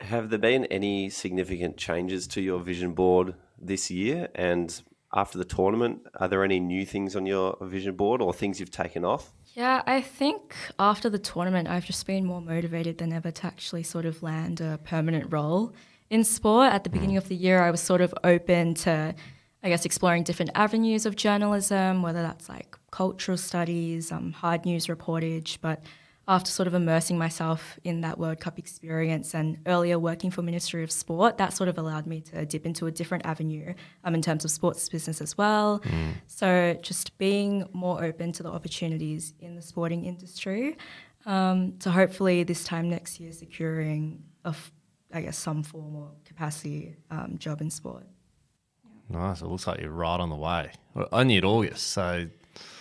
Have there been any significant changes to your vision board this year? And after the tournament, are there any new things on your vision board or things you've taken off? Yeah, I think after the tournament, I've just been more motivated than ever to actually sort of land a permanent role in sport. At the beginning of the year, I was sort of open to, I guess, exploring different avenues of journalism, whether that's like cultural studies, um, hard news reportage. But after sort of immersing myself in that World Cup experience and earlier working for Ministry of Sport, that sort of allowed me to dip into a different avenue um, in terms of sports business as well. So just being more open to the opportunities in the sporting industry um, to hopefully this time next year securing a, f- I guess, some form or capacity um, job in sport. Nice. It looks like you're right on the way. We're only at August, so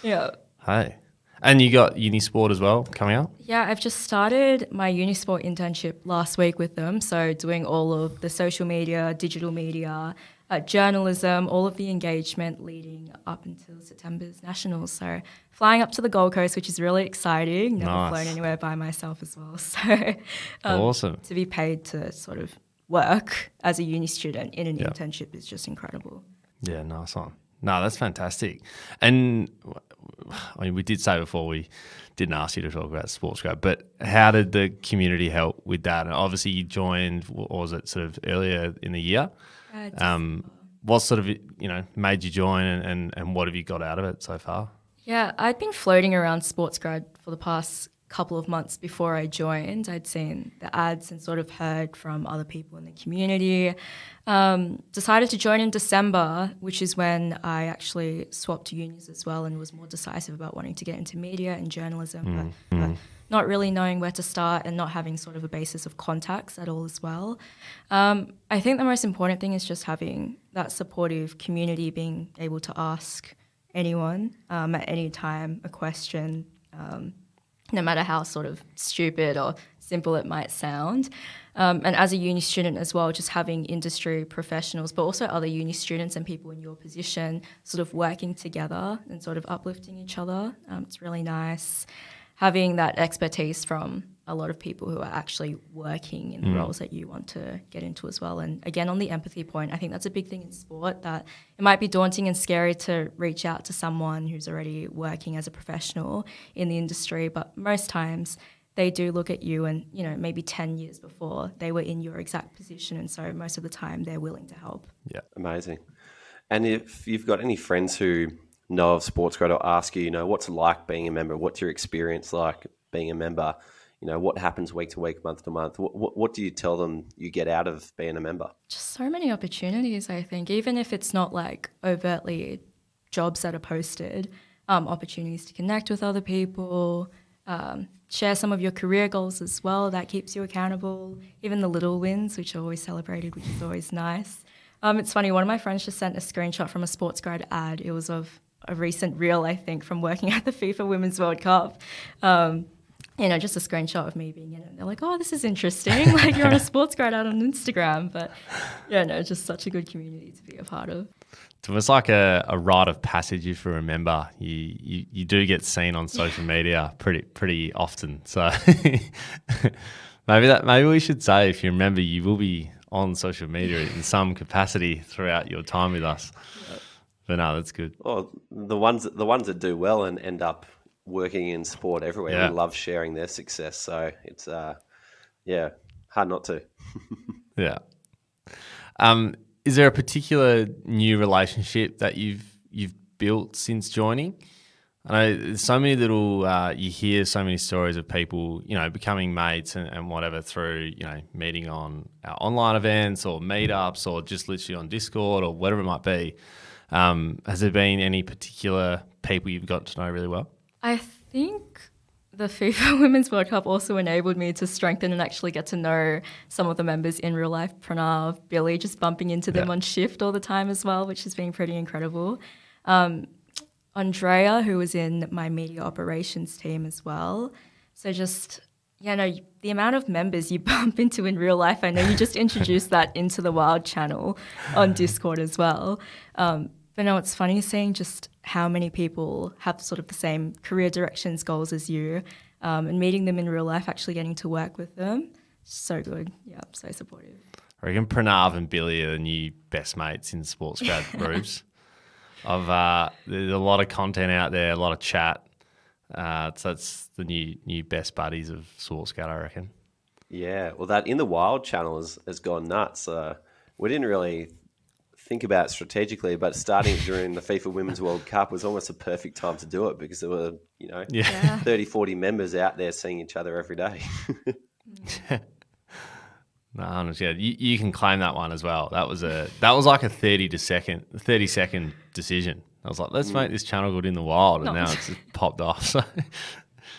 Yeah. hey. And you got Unisport as well coming up. Yeah, I've just started my Unisport internship last week with them. So, doing all of the social media, digital media, uh, journalism, all of the engagement leading up until September's Nationals. So, flying up to the Gold Coast, which is really exciting. Never Nice. flown anywhere by myself as well. [LAUGHS] So, um, Awesome. To be paid to sort of work as a uni student in an Yeah. internship is just incredible. Yeah, nice one. No, that's fantastic. And [SIGHS] I mean, we did say before we didn't ask you to talk about sports grad, but how did the community help with that? And obviously, you joined. What was it? Sort of earlier in the year. Uh, Um, what sort of you know made you join, and, and, and what have you got out of it so far? Yeah, I'd been floating around sports grad for the past couple of months before I joined. I'd seen the ads and sort of heard from other people in the community. Um, decided to join in December, which is when I actually swapped to unis as well and was more decisive about wanting to get into media and journalism, but, but not really knowing where to start and not having sort of a basis of contacts at all as well. Um, I think the most important thing is just having that supportive community, being able to ask anyone um, at any time a question, um, no matter how sort of stupid or simple it might sound. Um, and as a uni student as well, just having industry professionals, but also other uni students and people in your position sort of working together and sort of uplifting each other. Um, it's really nice having that expertise from a lot of people who are actually working in the mm. roles that you want to get into as well. And again, on the empathy point, I think that's a big thing in sport that it might be daunting and scary to reach out to someone who's already working as a professional in the industry, but most times they do look at you and, you know, maybe 10 years before they were in your exact position. And so most of the time they're willing to help. Yeah. Amazing. And if you've got any friends who know of Sports Grad or ask you, you know, what's it like being a member? What's your experience like being a member? You know, what happens week to week, month to month? What, what, what do you tell them you get out of being a member? just so many opportunities, I think, even if it's not like overtly jobs that are posted, um, opportunities to connect with other people, um, share some of your career goals as well. That keeps you accountable. Even the little wins, which are always celebrated, which is always nice. Um, it's funny, one of my friends just sent a screenshot from a sports grad ad. It was of a recent reel, I think, from working at the FIFA Women's World Cup. Um, you know, just a screenshot of me being in it. They're like, oh, this is interesting. [LAUGHS] like you're on a sports grad out on Instagram. But yeah, no, just such a good community to be a part of. It's almost like a, a rite of passage if you remember. You, you you do get seen on social [LAUGHS] media pretty pretty often. So [LAUGHS] maybe that maybe we should say if you remember you will be on social media in some capacity throughout your time with us. But no, that's good. Well, the ones the ones that do well and end up working in sport everywhere, Yeah. we love sharing their success. So it's uh, yeah, hard not to. [LAUGHS] Yeah. Um, is there a particular new relationship that you've you've built since joining? I know there's so many little uh, you hear so many stories of people you know becoming mates and, and whatever through you know meeting on our online events or meetups or just literally on Discord or whatever it might be. Um, has there been any particular people you've got to know really well? I think the FIFA [LAUGHS] Women's World Cup also enabled me to strengthen and actually get to know some of the members in real life. Pranav, Billy, just bumping into them Yeah. on shift all the time as well, which has been pretty incredible. Um, Andrea, who was in my media operations team as well. So just yeah, no, the amount of members you [LAUGHS] bump into in real life. I know you just [LAUGHS] introduced that into the Wild channel on Discord as well. Um, but no, it's funny seeing just how many people have sort of the same career directions, goals as you, um, and meeting them in real life, actually getting to work with them. So good. Yeah, so supportive. I reckon Pranav and Billy are the new best mates in sports grad [LAUGHS] groups. I've uh, there's a lot of content out there, a lot of chat. Uh, so that's the new new best buddies of sports grad, I reckon. Yeah, well, that in the wild channel has, has gone nuts. Uh, we didn't really think about strategically, but starting during the FIFA Women's World Cup was almost a perfect time to do it because there were, you know, Yeah. [LAUGHS] 30, 40 members out there seeing each other every day. [LAUGHS] No, honest, yeah, you, you can claim that one as well. That was a that was like a thirty to second thirty second decision. I was like, let's make this channel good in the wild, and No. now it's just popped off. [LAUGHS] So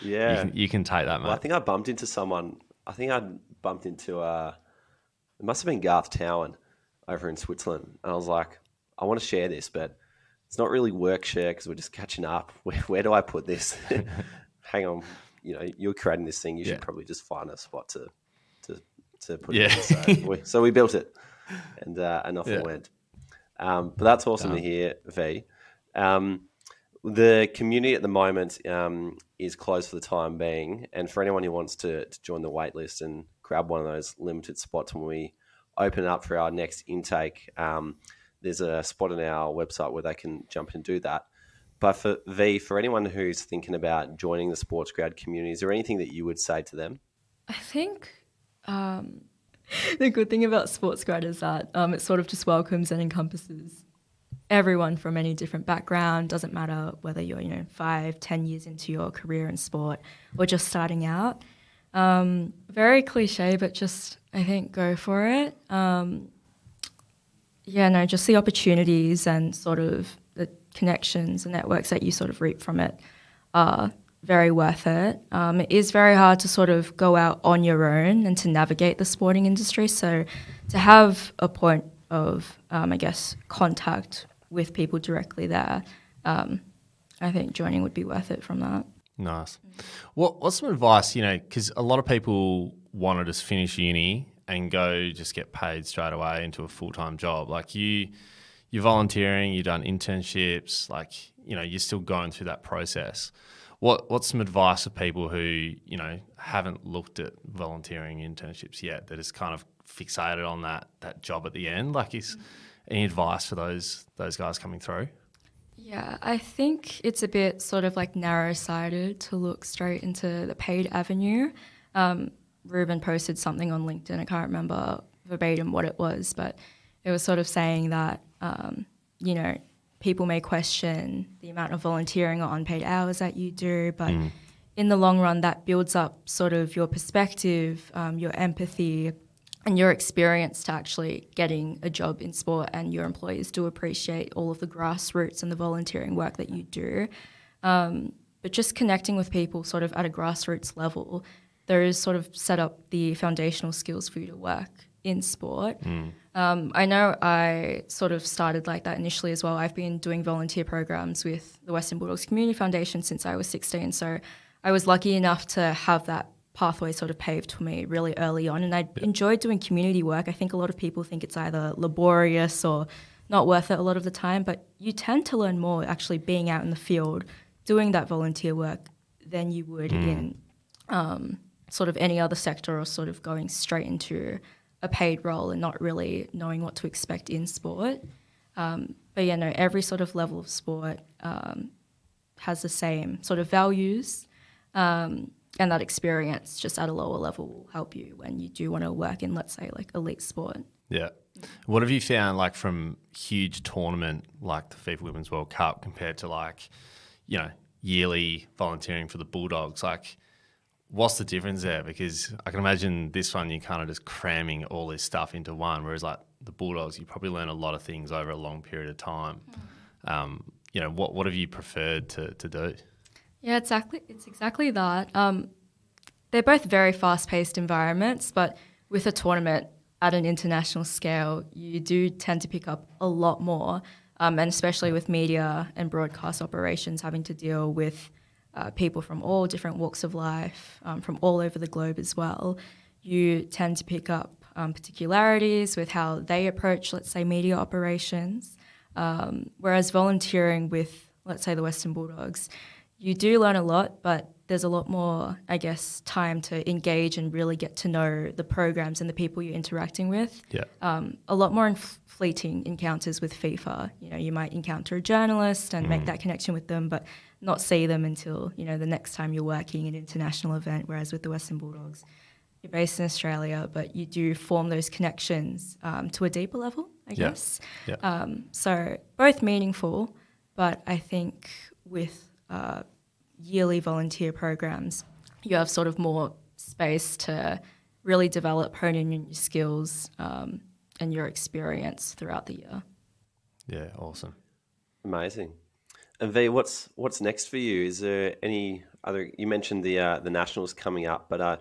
yeah. you, can, you can take that, mate. Well, I think I bumped into someone. I think I bumped into uh, it must have been Garth Towan over in Switzerland, and I was like, I want to share this, but it's not really work share because we're just catching up. [LAUGHS] Where, where do I put this? [LAUGHS] Hang on, you know, you're creating this thing. You Yeah. should probably just find a spot to to to put Yeah. it. In. So [LAUGHS] we, so we built it, and uh, and off Yeah. it went. Um, but that's awesome to hear, Vi. Um, the community at the moment um, is closed for the time being, and for anyone who wants to, to join the waitlist and grab one of those limited spots when we open up for our next intake, um, there's a spot on our website where they can jump and do that. But for Vi, for anyone who's thinking about joining the sports grad community, is there anything that you would say to them? I think um, [LAUGHS] the good thing about sports grad is that um, it sort of just welcomes and encompasses everyone from any different background. Doesn't matter whether you're you know five, ten years into your career in sport or just starting out. Um, very cliche, but just I think go for it. Um, yeah, no, just the opportunities and sort of the connections and networks that you sort of reap from it are very worth it. Um, it is very hard to sort of go out on your own and to navigate the sporting industry. So to have a point of, um, I guess, contact with people directly there, um, I think joining would be worth it from that. Nice. Mm. What what's some advice? You know, because a lot of people want to just finish uni and go just get paid straight away into a full time job. Like you, you're volunteering, you've done internships, like you know, you're still going through that process. What what's some advice for people who you know haven't looked at volunteering internships yet that is kind of fixated on that that job at the end? Like, is mm. any advice for those those guys coming through? Yeah, I think it's a bit sort of like narrow sighted to look straight into the paid avenue. Um, Ruben posted something on LinkedIn, I can't remember verbatim what it was, but it was sort of saying that, um, you know, people may question the amount of volunteering or unpaid hours that you do, but in the long run, that builds up sort of your perspective, um, your empathy, and your experience to actually getting a job in sport. And your employers do appreciate all of the grassroots and the volunteering work that you do. Um, but just connecting with people sort of at a grassroots level, those sort of set up the foundational skills for you to work in sport. Um, I know I sort of started like that initially as well. I've been doing volunteer programs with the Western Bulldogs Community Foundation since I was 16. So I was lucky enough to have that pathway sort of paved for me really early on. And I enjoyed doing community work. I think a lot of people think it's either laborious or not worth it a lot of the time, but you tend to learn more actually being out in the field doing that volunteer work than you would in um, sort of any other sector or sort of going straight into a paid role and not really knowing what to expect in sport. Um, but yeah, no, every sort of level of sport um, has the same sort of values. Um, and that experience just at a lower level will help you when you do want to work in, let's say, like elite sport. Yeah. What have you found like from huge tournament like the FIFA Women's World Cup compared to like, you know, yearly volunteering for the Bulldogs? Like, what's the difference there? Because I can imagine this one you're kind of just cramming all this stuff into one, whereas like the Bulldogs, you probably learn a lot of things over a long period of time. Um, you know, what what have you preferred to, to do? Yeah, exactly. It's exactly that. Um, they're both very fast-paced environments, but with a tournament at an international scale, you do tend to pick up a lot more um, and especially with media and broadcast operations having to deal with uh, people from all different walks of life, um, from all over the globe as well, you tend to pick up um, particularities with how they approach, let's say, media operations. Um, whereas volunteering with, let's say, the Western Bulldogs, you do learn a lot, but there's a lot more, I guess, time to engage and really get to know the programs and the people you're interacting with. Yeah. Um, a lot more in fleeting encounters with FIFA. You know, you might encounter a journalist and make that connection with them, but not see them until you know the next time you're working an international event. Whereas with the Western Bulldogs, you're based in Australia, but you do form those connections um, to a deeper level, I Yeah. guess. Yeah. Um, so both meaningful, but I think with uh, yearly volunteer programs, you have sort of more space to really develop, hone in your skills um, and your experience throughout the year. Yeah, awesome. Amazing. And Vi, what's what's next for you? Is there any other? You mentioned the uh, the nationals coming up, but uh,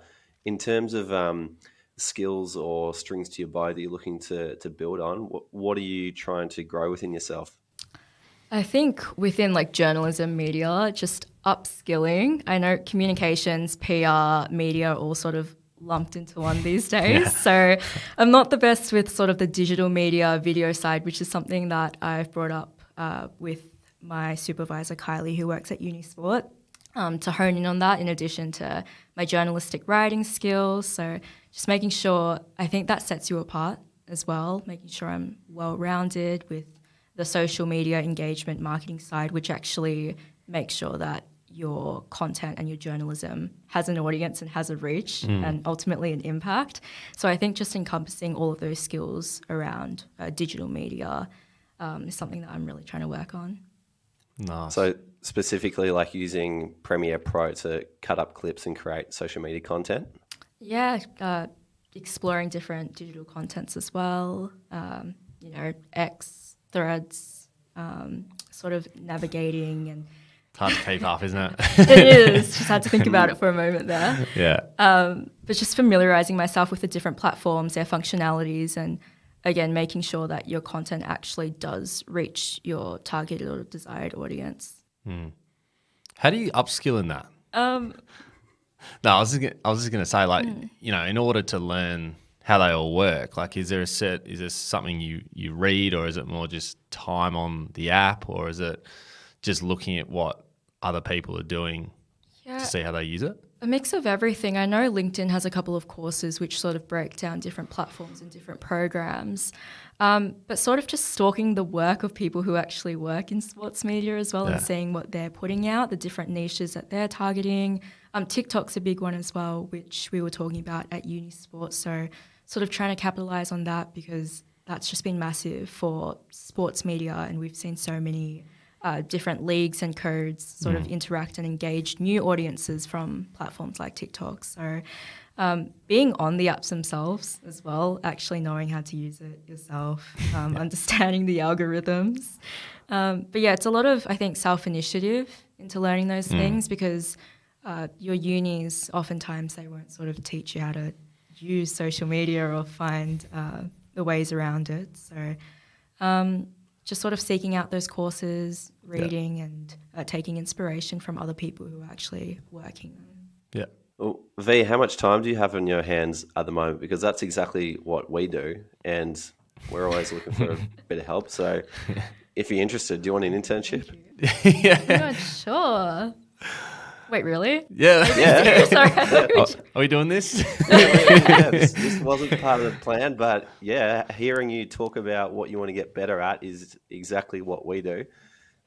in terms of um, skills or strings to your bow that you're looking to to build on, what, what are you trying to grow within yourself? I think within like journalism, media, just upskilling. I know communications, PR, media, all sort of lumped into one these [LAUGHS] days. So I'm not the best with sort of the digital media, video side, which is something that I've brought up uh, with my supervisor Kylie, who works at Unisport. Um, to hone in on that, in addition to my journalistic writing skills. So, just making sure, I think that sets you apart as well, making sure I'm well rounded with the social media engagement marketing side, which actually makes sure that your content and your journalism has an audience and has a reach and ultimately an impact. So I think just encompassing all of those skills around uh, digital media um, is something that I'm really trying to work on. Nice. So specifically, like using Premiere Pro to cut up clips and create social media content. Yeah, uh, exploring different digital contents as well. Um, you know, X threads, um, sort of navigating, and It's hard to keep up, isn't it? [LAUGHS] it is. Just had to think about it [LAUGHS] for a moment there. yeah. Um, but just familiarizing myself with the different platforms, their functionalities, and again, making sure that your content actually does reach your targeted or desired audience. How do you upskill in that? Um, No, I was just gonna, I was just going to say, like, you know, in order to learn how they all work, like, is there a set? Is there something you you read, or is it more just time on the app, or is it just looking at what other people are doing yeah, to see how they use it? A mix of everything. I know LinkedIn has a couple of courses which sort of break down different platforms and different programs, um, but sort of just stalking the work of people who actually work in sports media as well Yeah. and seeing what they're putting out, the different niches that they're targeting. Um, TikTok's a big one as well, which we were talking about at Unisport. So, sort of trying to capitalize on that because that's just been massive for sports media, and we've seen so many uh, different leagues and codes sort of interact and engage new audiences from platforms like TikTok. So, um, being on the apps themselves as well, actually knowing how to use it yourself, [LAUGHS] um, understanding the algorithms. Um, but yeah, it's a lot of, I think, self initiative into learning those things because uh, your unis, oftentimes, they won't sort of teach you how to use social media or find uh, the ways around it. So, um, just sort of seeking out those courses, reading, and uh, taking inspiration from other people who are actually working them. Yeah. Well, Vi, how much time do you have on your hands at the moment? Because that's exactly what we do, and we're always looking for a [LAUGHS] bit of help. So, if you're interested, do you want an internship? [LAUGHS] yeah, I'm not sure. Wait, really? Yeah. Yeah. [LAUGHS] Sorry. [LAUGHS] I thought we were- are we doing this? [LAUGHS] yeah, this, this wasn't part of the plan, but yeah, hearing you talk about what you want to get better at is exactly what we do.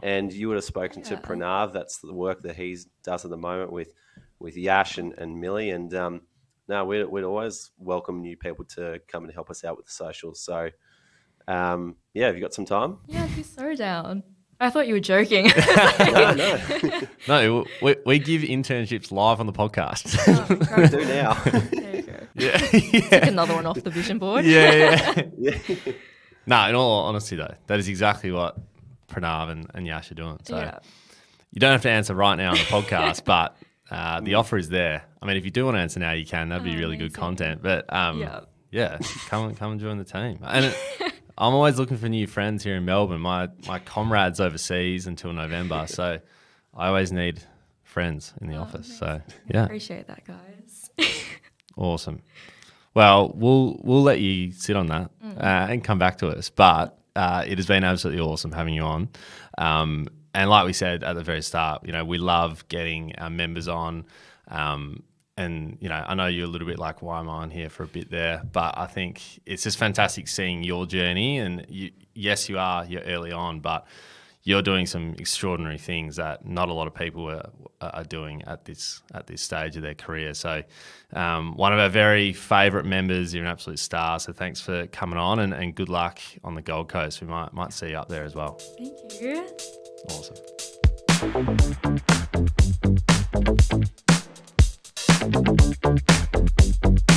And you would have spoken to Pranav. That's the work that he does at the moment with with Yash and, and Millie. And um, no, we'd, we'd always welcome new people to come and help us out with the socials. So um, yeah, have you got some time? yeah, I'd be so down. I thought you were joking. [LAUGHS] [LAUGHS] no, no, [LAUGHS] no, we, we give internships live on the podcast. we do now. there you go. yeah. Take yeah. another one off the vision board. Yeah. yeah. yeah. No, in all honesty, though, that is exactly what Pranav and, and Yash are doing. So Yeah. you don't have to answer right now on the podcast, but uh, the offer is there. I mean, if you do want to answer now, you can. That'd be Oh, really good content. But um, Yeah. yeah, come and come and join the team. And it, I'm always looking for new friends here in Melbourne. My my comrades overseas until November, so I always need friends in the office. So yeah, Appreciate that, guys. [LAUGHS] awesome. Well, we'll we'll let you sit on that uh, and come back to us. But uh, it has been absolutely awesome having you on. Um, and like we said at the very start, you know, we love getting our members on. Um, and you know, I know you're a little bit like, why am I on here for a bit there? But I think it's just fantastic seeing your journey. And you, yes, you are you're early on, but you're doing some extraordinary things that not a lot of people are, are doing at this at this stage of their career. So, um, one of our very favourite members, you're an absolute star. So, thanks for coming on, and, and good luck on the Gold Coast. We might might see you up there as well. Thank you. Awesome.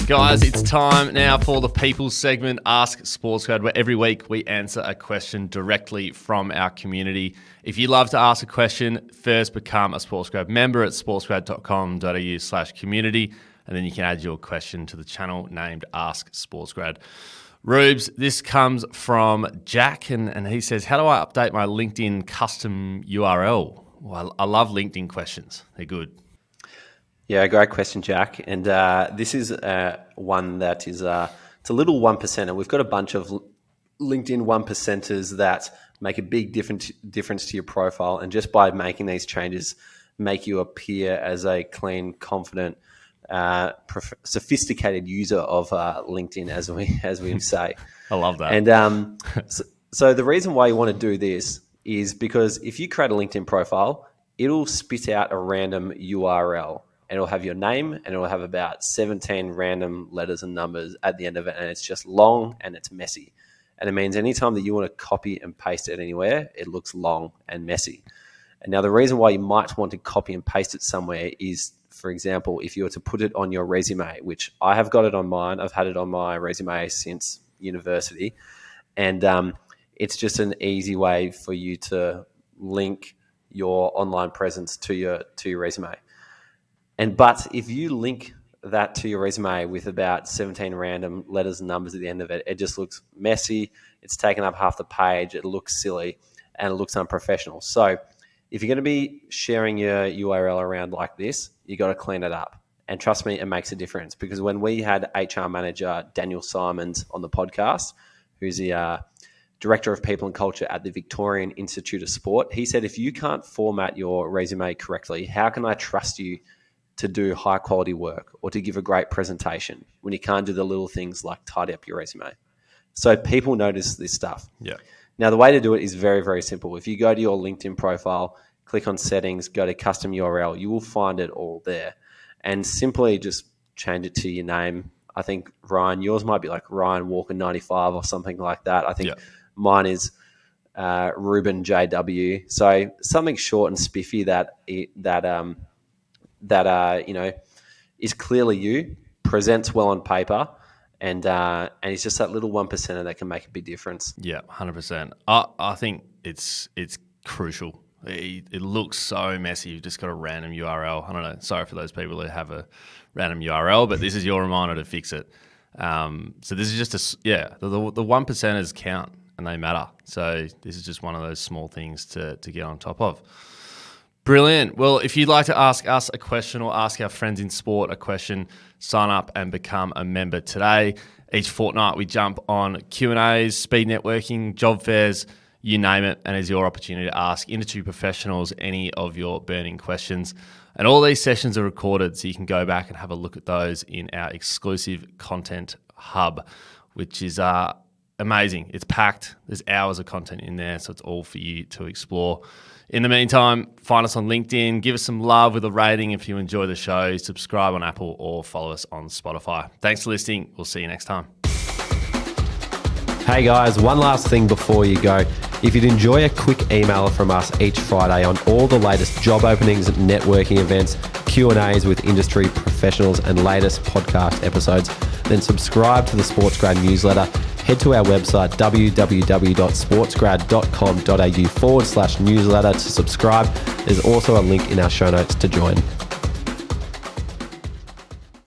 Guys, it's time now for the People's segment, Ask Sports Grad, where every week we answer a question directly from our community. If you love to ask a question, first become a Sports Grad member at sportsgrad.com.au slash community, and then you can add your question to the channel named Ask Sports Grad. Rubes, this comes from Jack, and, and he says, How do I update my LinkedIn custom URL? Well, I love LinkedIn questions, they're good. Yeah, great question, Jack. And uh, this is uh, one that is uh, it's a little one percenter. We've got a bunch of LinkedIn one percenters that make a big difference difference to your profile, and just by making these changes, make you appear as a clean, confident, uh, prof- sophisticated user of uh, LinkedIn, as we [LAUGHS] as we say. I love that. And um, [LAUGHS] so, so the reason why you want to do this is because if you create a LinkedIn profile, it'll spit out a random URL and it'll have your name and it'll have about 17 random letters and numbers at the end of it. And it's just long and it's messy. And it means anytime that you want to copy and paste it anywhere, it looks long and messy. And now the reason why you might want to copy and paste it somewhere is, for example, if you were to put it on your resume, which I have got it on mine, I've had it on my resume since university. And um, it's just an easy way for you to link your online presence to your to your resume. And but if you link that to your resume with about 17 random letters and numbers at the end of it, it just looks messy. It's taken up half the page. It looks silly and it looks unprofessional. So if you're going to be sharing your URL around like this, you got to clean it up. And trust me, it makes a difference because when we had HR manager Daniel Simons on the podcast, who's the uh, director of people and culture at the Victorian Institute of Sport, he said, if you can't format your resume correctly, how can I trust you to do high quality work or to give a great presentation when you can't do the little things like tidy up your resume? So people notice this stuff. Yeah. Now, the way to do it is very, very simple. If you go to your LinkedIn profile, click on settings, go to custom URL, you will find it all there. And simply just change it to your name. I think, Ryan, yours might be like Ryan Walker 95 or something like that. I think Yeah. mine is uh, Ruben JW. So something short and spiffy that that um, that uh, you know is clearly you, presents well on paper, and uh, and it's just that little one percenter that can make a big difference. Yeah, hundred percent. I I think it's it's crucial. It, it looks so messy. You've just got a random URL. I don't know. Sorry for those people who have a random URL, but this is your reminder to fix it. Um, so this is just a yeah. The the- the one percenters count and they matter. So this is just one of those small things to to get on top of. Brilliant. Well, if you'd like to ask us a question or ask our friends in sport a question, sign up and become a member today. Each fortnight we jump on Q&As, speed networking, job fairs, you name it, and it's your opportunity to ask industry professionals any of your burning questions. And all these sessions are recorded, so you can go back and have a look at those in our exclusive content hub, which is uh, amazing. It's packed. There's hours of content in there, so it's all for you to explore. In the meantime, find us on LinkedIn, give us some love with a rating if you enjoy the show, subscribe on Apple or follow us on Spotify. Thanks for listening. We'll see you next time. Hey guys, one last thing before you go. If you'd enjoy a quick email from us each Friday on all the latest job openings, networking events, Q&As with industry professionals and latest podcast episodes, then subscribe to the Sports Sportsgrad newsletter. Head to our website www.sportsgrad.com.au forward slash newsletter to subscribe. There's also a link in our show notes to join.